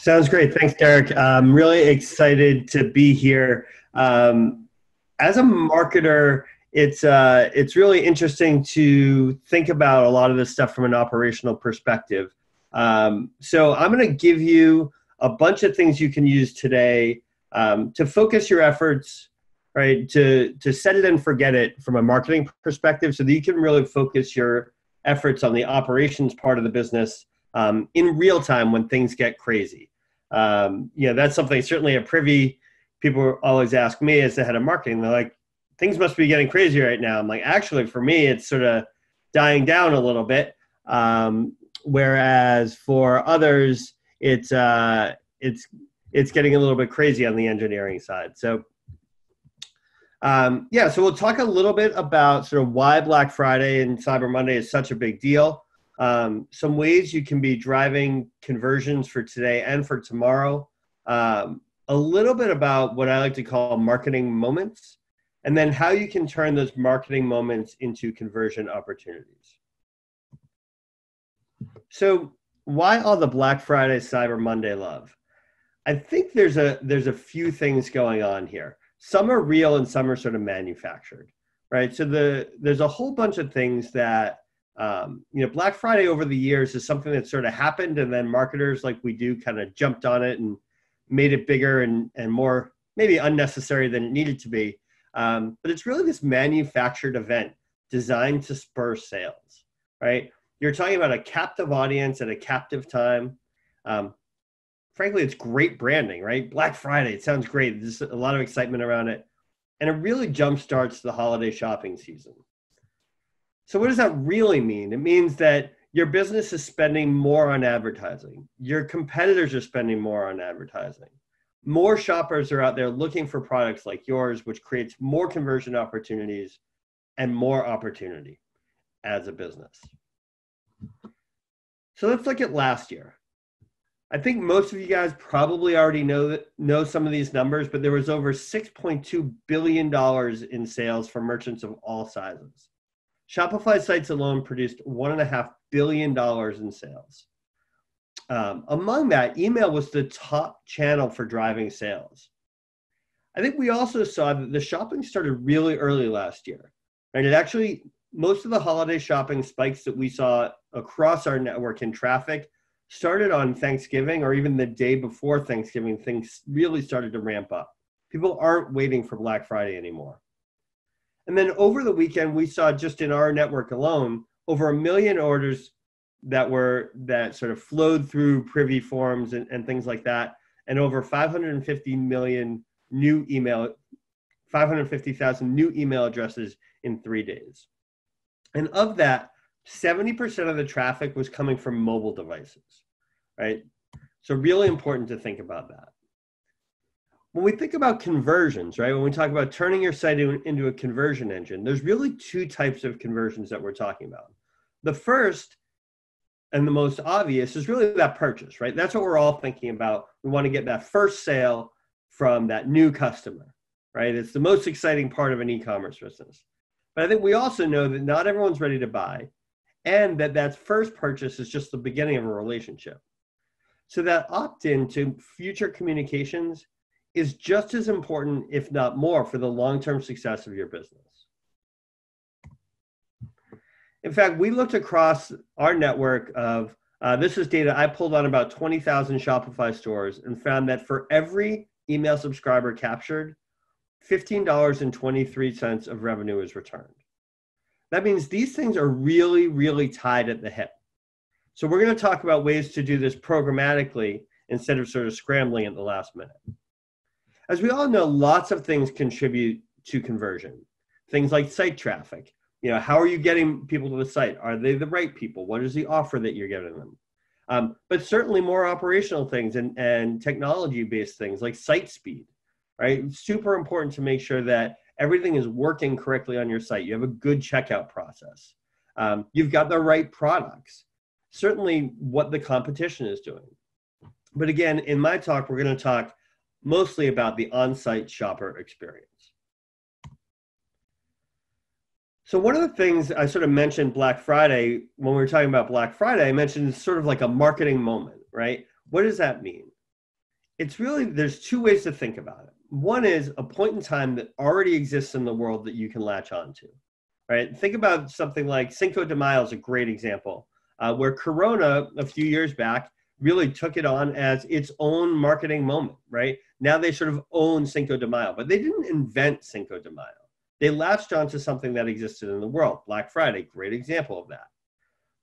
Sounds great. Thanks, Derric. I'm really excited to be here. Um, as a marketer, it's uh, it's really interesting to think about a lot of this stuff from an operational perspective. Um, so I'm going to give you a bunch of things you can use today um, to focus your efforts, right? To to set it and forget it from a marketing perspective, so that you can really focus your efforts on the operations part of the business um, in real time when things get crazy. Um, know, that's something certainly a Privy. People always ask me as the head of marketing. They're like, things must be getting crazy right now. I'm like, actually, for me, it's sort of dying down a little bit. Um, whereas for others, it's uh, it's it's getting a little bit crazy on the engineering side. So um, yeah, so we'll talk a little bit about sort of why Black Friday and Cyber Monday is such a big deal. Um, some ways you can be driving conversions for today and for tomorrow. Um, a little bit about what I like to call marketing moments, and then how you can turn those marketing moments into conversion opportunities. So, why all the Black Friday, Cyber Monday love? I think there's a there's a few things going on here. Some are real and some are sort of manufactured, right? So the there's a whole bunch of things that um, you know Black Friday over the years is something that sort of happened, and then marketers like we do kind of jumped on it and made it bigger and and more maybe unnecessary than it needed to be. Um, but it's really this manufactured event designed to spur sales, right? You're talking about a captive audience at a captive time. Um, frankly, it's great branding, right? Black Friday, it sounds great. There's a lot of excitement around it. And it really jumpstarts the holiday shopping season. So, what does that really mean? It means that your business is spending more on advertising, your competitors are spending more on advertising. More shoppers are out there looking for products like yours, which creates more conversion opportunities and more opportunity as a business. So let's look at last year. I think most of you guys probably already know that, know some of these numbers, but there was over 6.2 billion dollars in sales for merchants of all sizes. Shopify sites alone produced one and a half billion dollars in sales. Um, among that, email was the top channel for driving sales. I think we also saw that the shopping started really early last year, and it actually most of the holiday shopping spikes that we saw across our network in traffic started on Thanksgiving or even the day before Thanksgiving, things really started to ramp up. People aren't waiting for Black Friday anymore. And then over the weekend, we saw just in our network alone over a million orders that were that sort of flowed through Privy forms and, and things like that, and over 550 million new email, 550,000 new email addresses in three days. And of that, 70% of the traffic was coming from mobile devices, right? So, really important to think about that. When we think about conversions, right, when we talk about turning your site into a conversion engine, there's really two types of conversions that we're talking about. The first and the most obvious is really that purchase, right? That's what we're all thinking about. We want to get that first sale from that new customer, right? It's the most exciting part of an e commerce business. But I think we also know that not everyone's ready to buy and that that first purchase is just the beginning of a relationship. So that opt-in to future communications is just as important, if not more, for the long-term success of your business. In fact, we looked across our network of uh, this is data I pulled on about 20,000 Shopify stores and found that for every email subscriber captured, $15.23 of revenue is returned. That means these things are really, really tied at the hip. So we're going to talk about ways to do this programmatically instead of sort of scrambling at the last minute. As we all know, lots of things contribute to conversion. Things like site traffic. You know, how are you getting people to the site? Are they the right people? What is the offer that you're giving them? Um, but certainly more operational things and, and technology based things like site speed right? Super important to make sure that everything is working correctly on your site. You have a good checkout process. Um, you've got the right products. Certainly, what the competition is doing. But again, in my talk, we're going to talk mostly about the on site shopper experience. So, one of the things I sort of mentioned Black Friday, when we were talking about Black Friday, I mentioned sort of like a marketing moment, right? What does that mean? it's really there's two ways to think about it. One is a point in time that already exists in the world that you can latch onto, right? Think about something like Cinco de Mayo is a great example, uh, where Corona a few years back really took it on as its own marketing moment, right? Now they sort of own Cinco de Mayo, but they didn't invent Cinco de Mayo. They latched onto something that existed in the world. Black Friday, great example of that.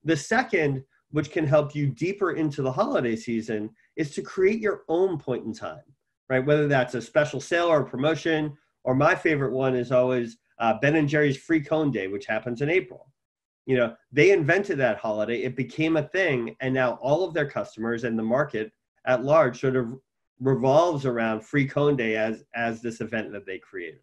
The second, which can help you deeper into the holiday season, is to create your own point in time, right? Whether that's a special sale or a promotion, or my favorite one is always uh, Ben and Jerry's Free Cone Day, which happens in April you know they invented that holiday it became a thing and now all of their customers and the market at large sort of revolves around free cone day as as this event that they created.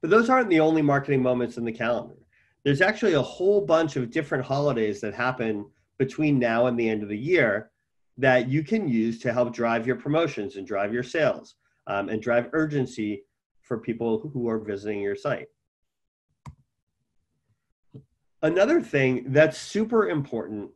But those aren't the only marketing moments in the calendar. There's actually a whole bunch of different holidays that happen between now and the end of the year that you can use to help drive your promotions and drive your sales um, and drive urgency for people who are visiting your site. Another thing that's super important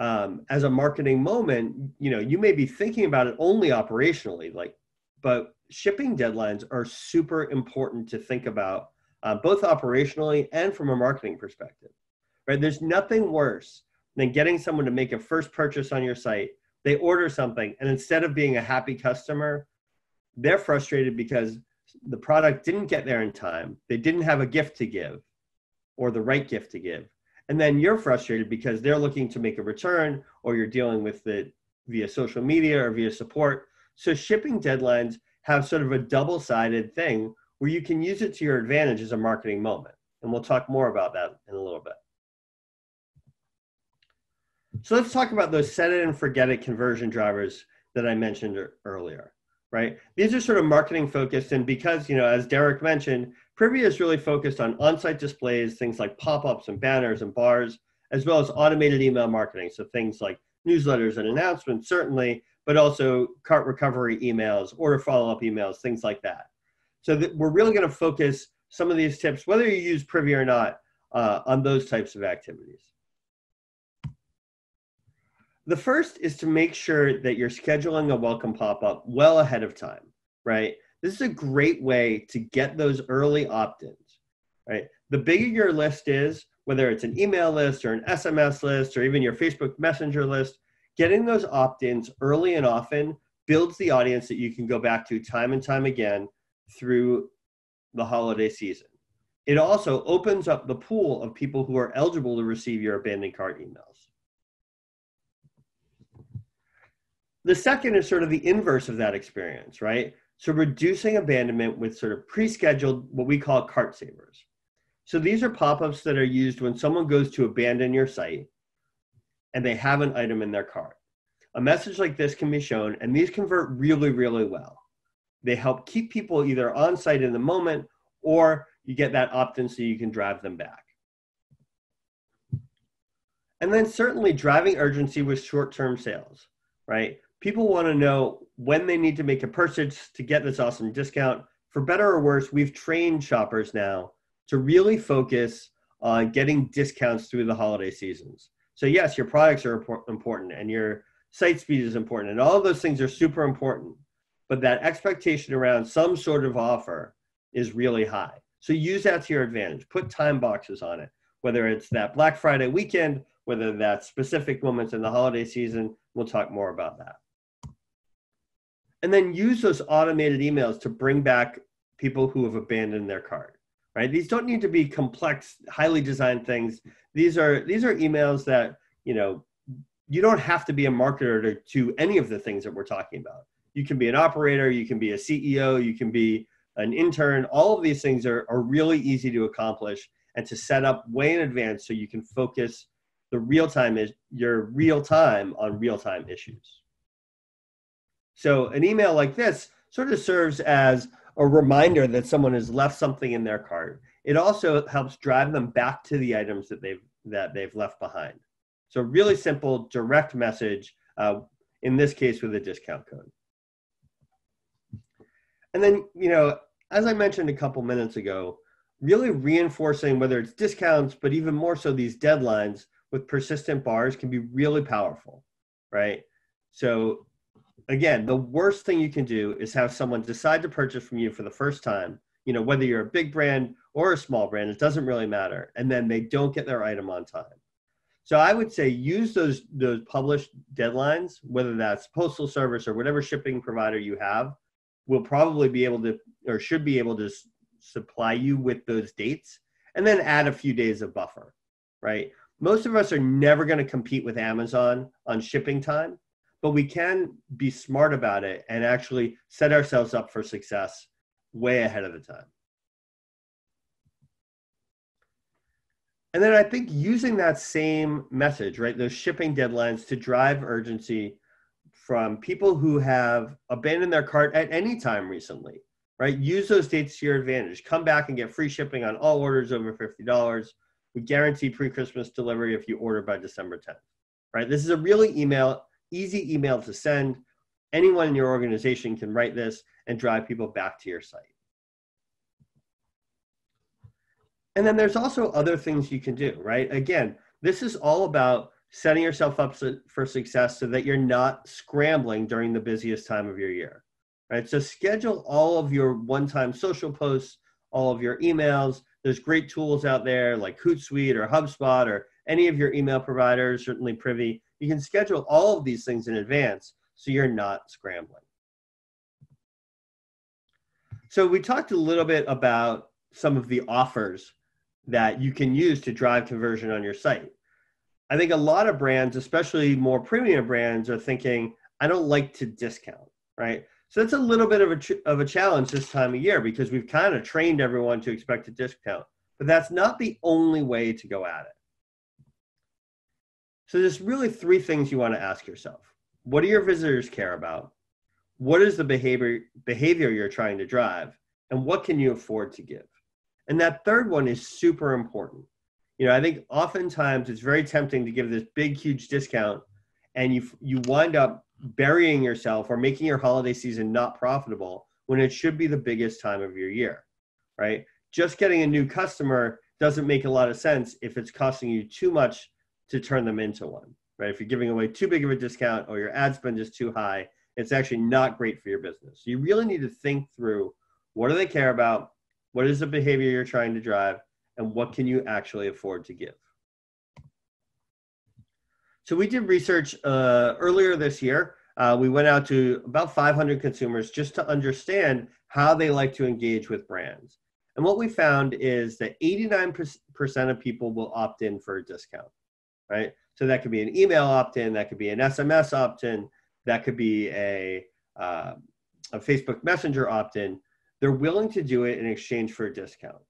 um, as a marketing moment you know you may be thinking about it only operationally like but shipping deadlines are super important to think about uh, both operationally and from a marketing perspective right there's nothing worse than getting someone to make a first purchase on your site they order something and instead of being a happy customer they're frustrated because the product didn't get there in time they didn't have a gift to give or the right gift to give. And then you're frustrated because they're looking to make a return or you're dealing with it via social media or via support. So shipping deadlines have sort of a double sided thing where you can use it to your advantage as a marketing moment. And we'll talk more about that in a little bit. So let's talk about those set it and forget it conversion drivers that I mentioned earlier, right? These are sort of marketing focused. And because, you know, as Derric mentioned, Privy is really focused on on-site displays, things like pop-ups and banners and bars, as well as automated email marketing. So things like newsletters and announcements, certainly, but also cart recovery emails, order follow-up emails, things like that. So that we're really going to focus some of these tips, whether you use Privy or not, uh, on those types of activities. The first is to make sure that you're scheduling a welcome pop-up well ahead of time, right? This is a great way to get those early opt-ins, right? The bigger your list is, whether it's an email list or an SMS list or even your Facebook Messenger list, getting those opt-ins early and often builds the audience that you can go back to time and time again through the holiday season. It also opens up the pool of people who are eligible to receive your abandoned cart emails. The second is sort of the inverse of that experience, right? So reducing abandonment with sort of pre-scheduled, what we call cart savers. So these are pop-ups that are used when someone goes to abandon your site and they have an item in their cart. A message like this can be shown, and these convert really, really well. They help keep people either on site in the moment or you get that opt-in so you can drive them back. And then certainly driving urgency with short-term sales, right? People want to know when they need to make a purchase to get this awesome discount. For better or worse, we've trained shoppers now to really focus on getting discounts through the holiday seasons. So yes, your products are important and your site speed is important and all of those things are super important. But that expectation around some sort of offer is really high. So use that to your advantage. Put time boxes on it, whether it's that Black Friday weekend, whether that's specific moments in the holiday season. We'll talk more about that and then use those automated emails to bring back people who have abandoned their card right? These don't need to be complex highly designed things. These are these are emails that you know you don't have to be a marketer to, to any of the things that we're talking about. You can be an operator you can be a ceo you can be an intern. All of these things are, are really easy to accomplish and to set up way in advance so you can focus the real time is your real time on real time issues so an email like this sort of serves as a reminder that someone has left something in their cart. It also helps drive them back to the items that they've that they've left behind. So really simple, direct message. Uh, in this case, with a discount code. And then, you know, as I mentioned a couple minutes ago, really reinforcing whether it's discounts, but even more so these deadlines with persistent bars can be really powerful, right? So again, the worst thing you can do is have someone decide to purchase from you for the first time, you know, whether you're a big brand or a small brand, it doesn't really matter, and then they don't get their item on time. So I would say use those those published deadlines, whether that's postal service or whatever shipping provider you have, will probably be able to or should be able to s- supply you with those dates and then add a few days of buffer, right? Most of us are never going to compete with Amazon on shipping time, but we can be smart about it and actually set ourselves up for success way ahead of the time. And then I think using that same message, right, those shipping deadlines to drive urgency from people who have abandoned their cart at any time recently, right? Use those dates to your advantage. Come back and get free shipping on all orders over $50. We guarantee pre Christmas delivery if you order by December 10th, right? This is a really email, easy email to send. Anyone in your organization can write this and drive people back to your site. And then there's also other things you can do, right? Again, this is all about setting yourself up for success so that you're not scrambling during the busiest time of your year, right? So schedule all of your one-time social posts, all of your emails. There's great tools out there like Hootsuite or HubSpot or any of your email providers, certainly Privy. You can schedule all of these things in advance so you're not scrambling. So we talked a little bit about some of the offers that you can use to drive conversion on your site. I think a lot of brands, especially more premium brands, are thinking, I don't like to discount, right? So that's a little bit of a, ch- of a challenge this time of year because we've kind of trained everyone to expect a discount. But that's not the only way to go at it. So there's really three things you want to ask yourself. What do your visitors care about? What is the behavior behavior you're trying to drive? And what can you afford to give? And that third one is super important. You know, I think oftentimes it's very tempting to give this big, huge discount, and you you wind up burying yourself or making your holiday season not profitable when it should be the biggest time of your year, right? Just getting a new customer doesn't make a lot of sense if it's costing you too much to turn them into one, right? If you're giving away too big of a discount or your ad spend is too high, it's actually not great for your business. You really need to think through what do they care about? What is the behavior you're trying to drive? And what can you actually afford to give? So we did research uh, earlier this year. Uh, we went out to about 500 consumers just to understand how they like to engage with brands. And what we found is that 89% of people will opt in for a discount, right? So that could be an email opt in, that could be an SMS opt in, that could be a, uh, a Facebook Messenger opt in they're willing to do it in exchange for a discount.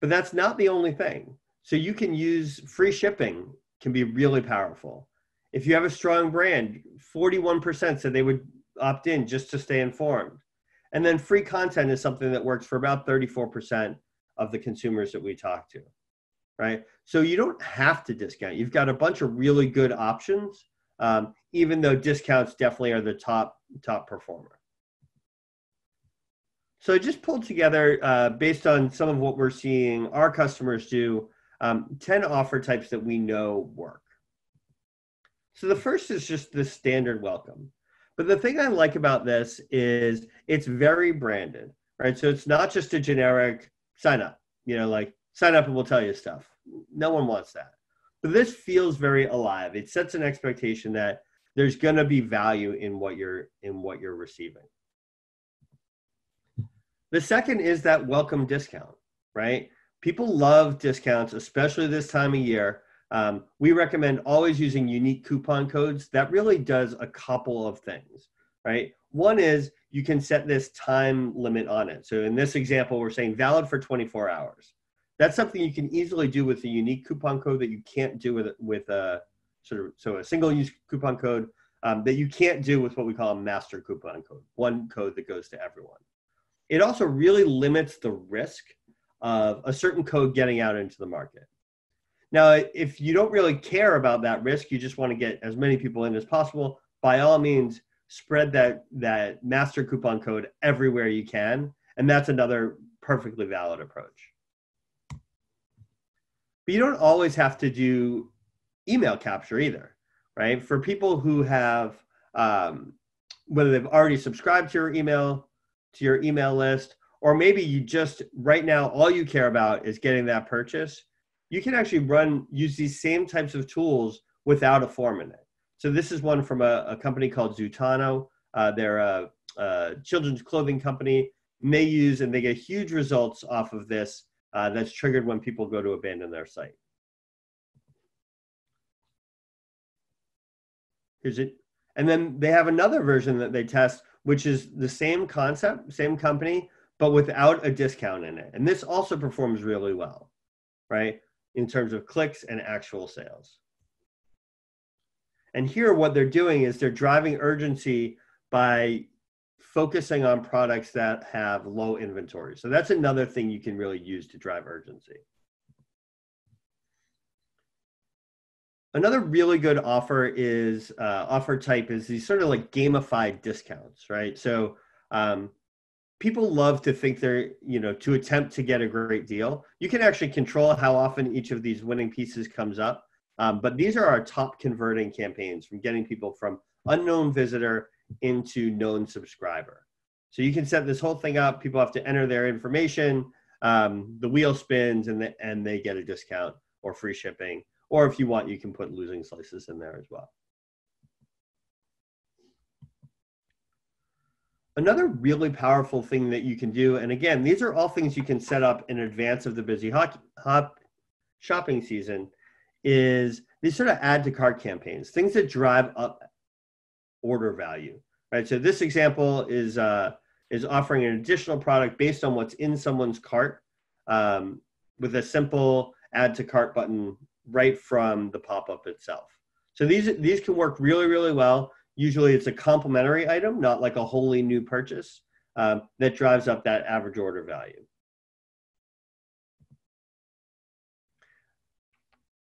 But that's not the only thing. So you can use free shipping can be really powerful. If you have a strong brand, 41% said they would opt in just to stay informed. And then free content is something that works for about 34% of the consumers that we talk to. Right. So you don't have to discount. You've got a bunch of really good options, um, even though discounts definitely are the top top performer. So I just pulled together, uh, based on some of what we're seeing our customers do, um, 10 offer types that we know work. So the first is just the standard welcome. But the thing I like about this is it's very branded, right? So it's not just a generic sign up, you know, like sign up and we'll tell you stuff. No one wants that. But this feels very alive. It sets an expectation that there's going to be value in what you're in what you're receiving. The second is that welcome discount, right? People love discounts, especially this time of year. Um, we recommend always using unique coupon codes. That really does a couple of things, right? One is you can set this time limit on it. So in this example, we're saying valid for 24 hours. That's something you can easily do with a unique coupon code that you can't do with with a sort of so a single use coupon code um, that you can't do with what we call a master coupon code, one code that goes to everyone it also really limits the risk of a certain code getting out into the market. Now, if you don't really care about that risk, you just want to get as many people in as possible, by all means, spread that, that master coupon code everywhere you can. And that's another perfectly valid approach. But you don't always have to do email capture either, right? For people who have um, whether they've already subscribed to your email to your email list or maybe you just right now all you care about is getting that purchase you can actually run use these same types of tools without a form in it. So this is one from a, a company called Zutano. Uh, they're a, a, children's clothing company. They use and they get huge results off of this uh, that's triggered when people go to abandon their site here's it and then they have another version that they test which is the same concept same company but without a discount in it. And this also performs really well, right? In terms of clicks and actual sales. And here, what they're doing is they're driving urgency by focusing on products that have low inventory. So that's another thing you can really use to drive urgency. Another really good offer is uh, offer type is these sort of like gamified discounts, right? So um, people love to think they're you know to attempt to get a great deal you can actually control how often each of these winning pieces comes up um, but these are our top converting campaigns from getting people from unknown visitor into known subscriber. So you can set this whole thing up. People have to enter their information um, the wheel spins and, the, and they get a discount or free shipping. Or if you want you can put losing slices in there as well. Another really powerful thing that you can do, and again, these are all things you can set up in advance of the busy hot shopping season, is these sort of add to cart campaigns, things that drive up order value, right? So this example is uh, is offering an additional product based on what's in someone's cart um, with a simple add to cart button right from the pop up itself. So these these can work really really well. Usually it's a complementary item, not like a wholly new purchase um, that drives up that average order value.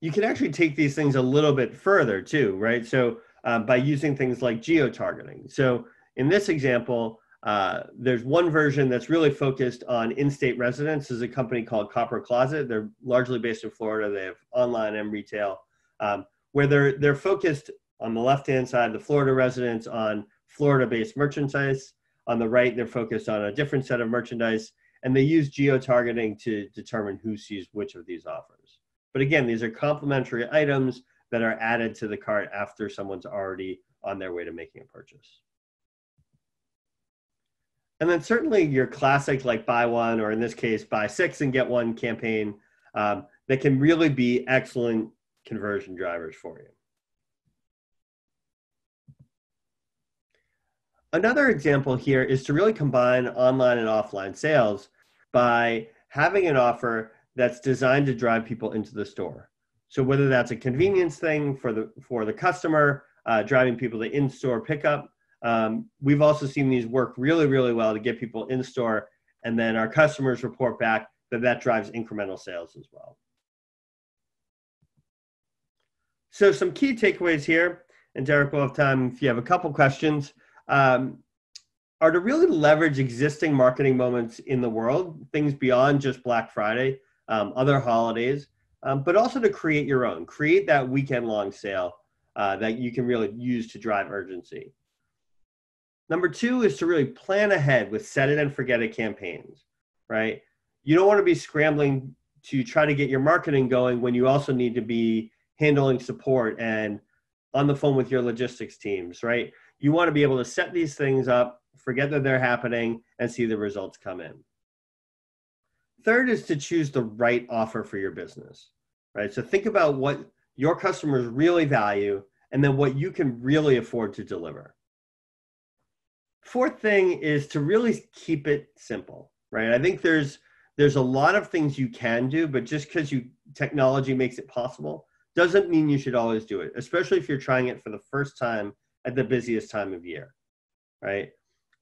You can actually take these things a little bit further too, right? So um, by using things like geo-targeting. So in this example, uh, there's one version that's really focused on in-state residents. Is a company called Copper Closet. They're largely based in Florida. They have online and retail, um, where they're they're focused on the left hand side, the Florida residents on Florida based merchandise. On the right, they're focused on a different set of merchandise. And they use geo targeting to determine who sees which of these offers. But again, these are complementary items that are added to the cart after someone's already on their way to making a purchase. And then certainly your classic like buy one, or in this case, buy six and get one campaign um, that can really be excellent conversion drivers for you. Another example here is to really combine online and offline sales by having an offer that's designed to drive people into the store. So whether that's a convenience thing for the for the customer, uh, driving people to in-store pickup, um, we've also seen these work really, really well to get people in store, and then our customers report back that that drives incremental sales as well. So some key takeaways here, and Derric will have time if you have a couple questions um, are to really leverage existing marketing moments in the world, things beyond just Black Friday, um, other holidays, um, but also to create your own, create that weekend long sale uh, that you can really use to drive urgency. Number two is to really plan ahead with set it and forget it campaigns, right? You don't want to be scrambling to try to get your marketing going when you also need to be handling support and on the phone with your logistics teams, right? you want to be able to set these things up, forget that they're happening, and see the results come in. Third is to choose the right offer for your business, right? So think about what your customers really value and then what you can really afford to deliver. Fourth thing is to really keep it simple, right? I think there's there's a lot of things you can do, but just because you technology makes it possible doesn't mean you should always do it, especially if you're trying it for the first time at the busiest time of year, right?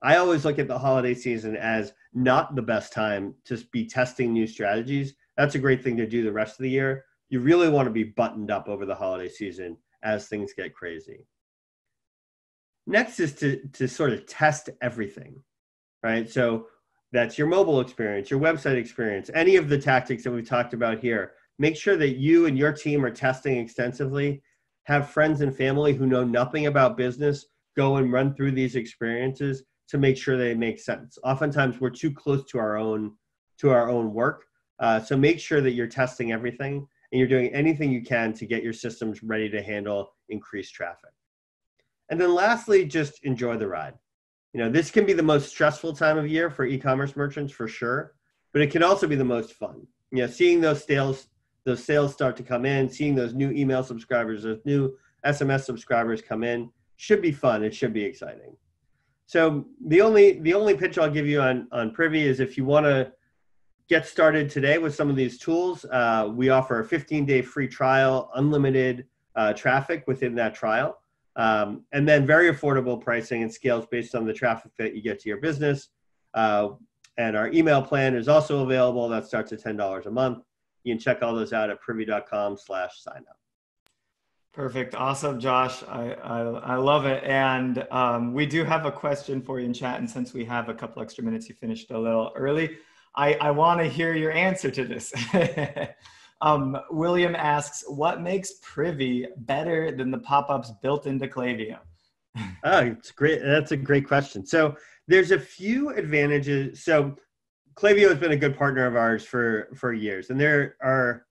I always look at the holiday season as not the best time to be testing new strategies. That's a great thing to do the rest of the year. You really want to be buttoned up over the holiday season as things get crazy. Next is to, to sort of test everything, right? So that's your mobile experience, your website experience, any of the tactics that we've talked about here. Make sure that you and your team are testing extensively have friends and family who know nothing about business go and run through these experiences to make sure they make sense. Oftentimes, we're too close to our own to our own work, uh, so make sure that you're testing everything and you're doing anything you can to get your systems ready to handle increased traffic. And then lastly, just enjoy the ride. You know, this can be the most stressful time of year for e-commerce merchants for sure, but it can also be the most fun. You know, seeing those sales those sales start to come in, seeing those new email subscribers, those new SMS subscribers come in should be fun. It should be exciting. So the only the only pitch I'll give you on on Privy is if you want to get started today with some of these tools, uh, we offer a 15 day free trial, unlimited uh, traffic within that trial, um, and then very affordable pricing and scales based on the traffic that you get to your business. Uh, and our email plan is also available. That starts at ten dollars a month. You can check all those out at privy.com slash sign up. Perfect. Awesome, Josh. I, I, I love it. And um, we do have a question for you in chat. And since we have a couple extra minutes, you finished a little early. I, I want to hear your answer to this. um, William asks, what makes Privy better than the pop-ups built into Klaviyo? oh, it's great. That's a great question. So there's a few advantages. So Klaviyo has been a good partner of ours for for years, and there are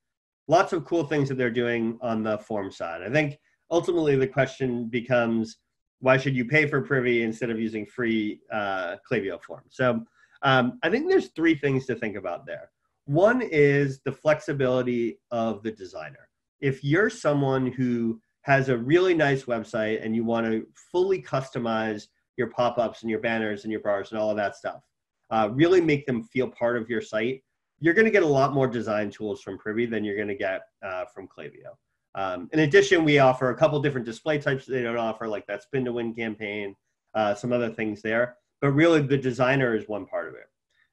lots of cool things that they're doing on the form side. I think ultimately the question becomes why should you pay for Privy instead of using free uh, forms? So um, I think there's three things to think about there. One is the flexibility of the designer. If you're someone who has a really nice website and you want to fully customize your pop-ups and your banners and your bars and all of that stuff, uh, really make them feel part of your site, you're going to get a lot more design tools from Privy than you're going to get uh, from Klaviyo. Um, in addition, we offer a couple different display types that they don't offer, like that spin to win campaign, uh, some other things there. But really, the designer is one part of it.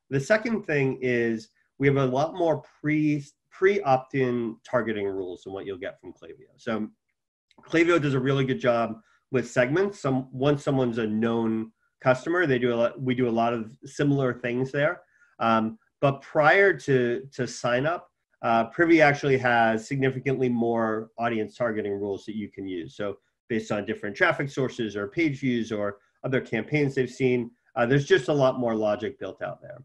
The second thing is we have a lot more pre pre opt in targeting rules than what you'll get from Klaviyo. So Klaviyo does a really good job with segments. Some once someone's a known customer. They do a lot. We do a lot of similar things there. Um, but prior to to sign up, uh, Privy actually has significantly more audience targeting rules that you can use. So based on different traffic sources or page views or other campaigns they've seen, uh, there's just a lot more logic built out there.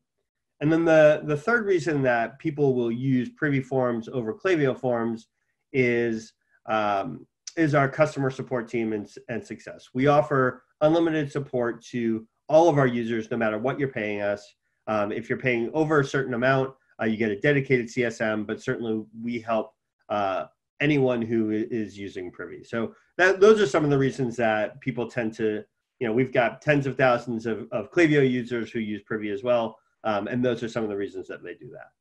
And then the the third reason that people will use Privy forms over Klaviyo forms is um, is our customer support team and, and success. We offer unlimited support to all of our users, no matter what you're paying us. Um, if you're paying over a certain amount, uh, you get a dedicated CSM, but certainly we help uh, anyone who is using Privy. So that, those are some of the reasons that people tend to, you know, we've got tens of thousands of, of Klaviyo users who use Privy as well. Um, and those are some of the reasons that they do that.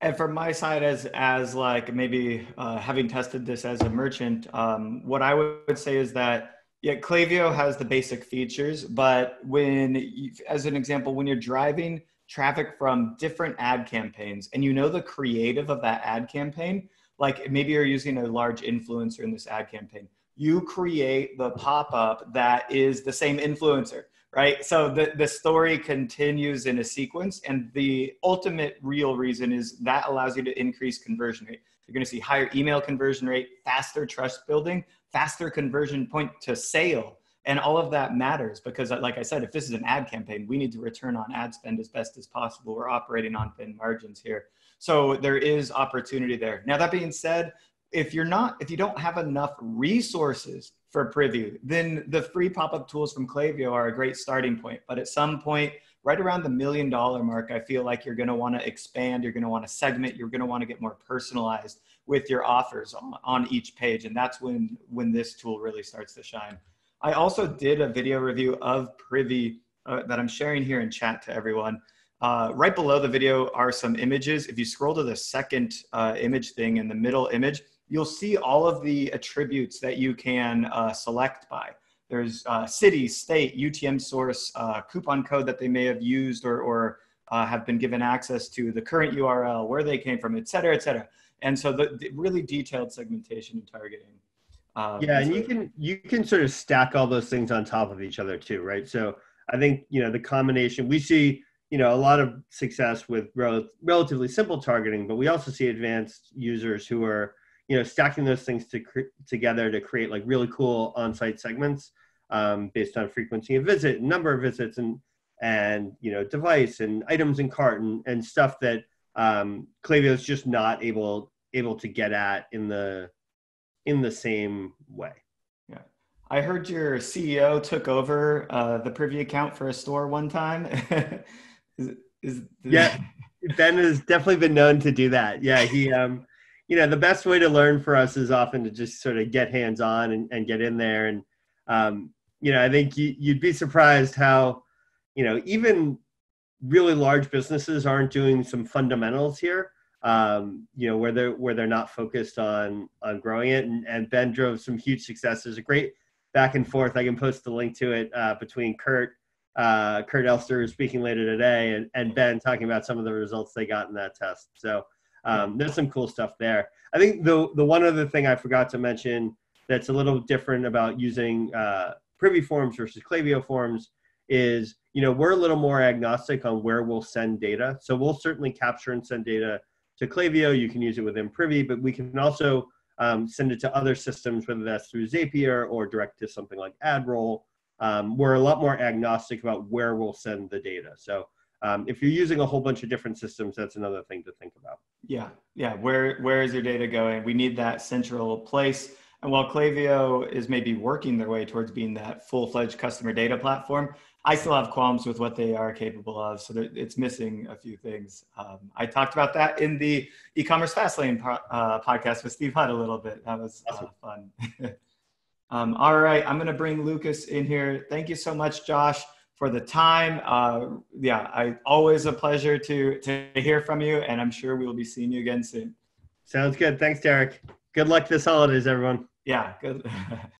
And from my side, as as like maybe uh, having tested this as a merchant, um, what I would say is that yeah, Klaviyo has the basic features, but when, you, as an example, when you're driving traffic from different ad campaigns and you know the creative of that ad campaign, like maybe you're using a large influencer in this ad campaign, you create the pop up that is the same influencer, right? So the, the story continues in a sequence, and the ultimate real reason is that allows you to increase conversion rate. You're going to see higher email conversion rate, faster trust building, faster conversion point to sale. And all of that matters because, like I said, if this is an ad campaign, we need to return on ad spend as best as possible. We're operating on thin margins here. So there is opportunity there. Now, that being said, if you're not, if you don't have enough resources for Privy, then the free pop-up tools from Klaviyo are a great starting point. But at some point, right around the million dollar mark, I feel like you're going to want to expand, you're going to want to segment, you're going to want to get more personalized with your offers on, on each page. And that's when, when this tool really starts to shine. I also did a video review of Privy uh, that I'm sharing here in chat to everyone. Uh, right below the video are some images. If you scroll to the second uh, image thing in the middle image, you'll see all of the attributes that you can uh, select by. There's uh, city, state, UTM source, uh, coupon code that they may have used or, or uh, have been given access to, the current URL, where they came from, et cetera, et cetera. And so the, the really detailed segmentation and targeting. Um, yeah, and you can you can sort of stack all those things on top of each other too, right? So I think you know the combination we see you know a lot of success with rel- relatively simple targeting, but we also see advanced users who are you know stacking those things to cre- together to create like really cool on-site segments um, based on frequency of visit, number of visits, and and you know device and items in cart and, and stuff that um, Klaviyo is just not able able to get at in the in the same way. Yeah, I heard your CEO took over uh, the Privy account for a store one time. is, is, yeah, Ben has definitely been known to do that. Yeah, he um, you know, the best way to learn for us is often to just sort of get hands on and, and get in there. And um, you know, I think you, you'd be surprised how you know even really large businesses aren't doing some fundamentals here um, you know where they're where they're not focused on on growing it. And, and ben drove some huge successes a great back and forth. I can post the link to it uh, between kurt uh, Kurt Elster is speaking later today and, and ben talking about some of the results they got in that test. So um, there's some cool stuff there. I think the the one other thing i forgot to mention that's a little different about using uh, Privy forms versus Klaviyo forms is you know we're a little more agnostic on where we'll send data. So we'll certainly capture and send data to Klaviyo. You can use it within Privy but we can also um, send it to other systems whether that's through Zapier or direct to something like AdRoll. Um, we're a lot more agnostic about where we'll send the data. So um, if you're using a whole bunch of different systems that's another thing to think about yeah yeah where where is your data going we need that central place and while Klaviyo is maybe working their way towards being that full-fledged customer data platform, I still have qualms with what they are capable of. So it's missing a few things. Um, I talked about that in the e-commerce fastlane po- uh, podcast with Steve Hutt a little bit. That was uh, fun. um, all right, I'm going to bring Lucas in here. Thank you so much, Josh, for the time. Uh, yeah, I always a pleasure to to hear from you, and I'm sure we will be seeing you again soon. Sounds good. Thanks, Derric. Good luck this holidays, everyone. Yeah, good.